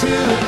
To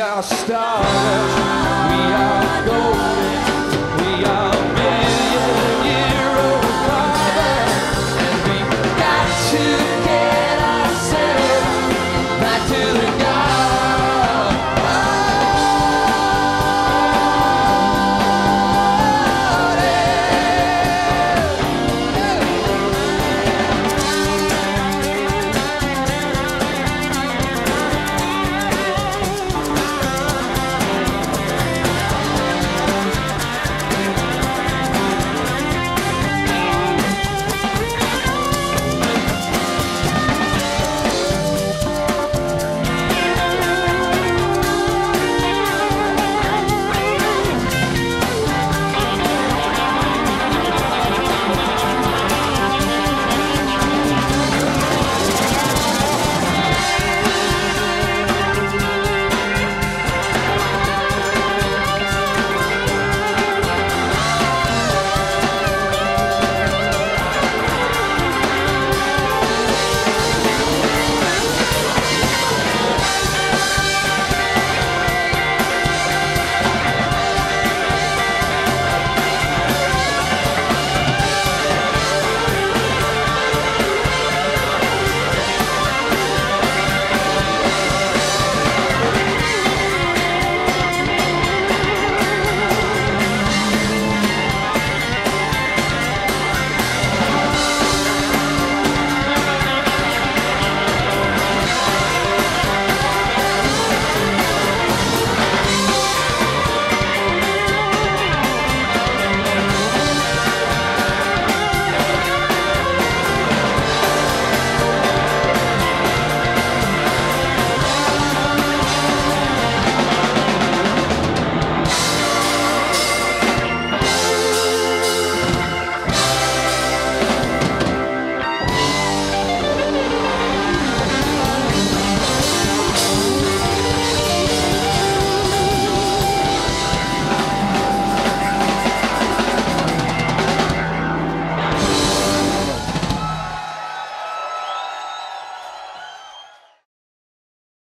are stars. We are.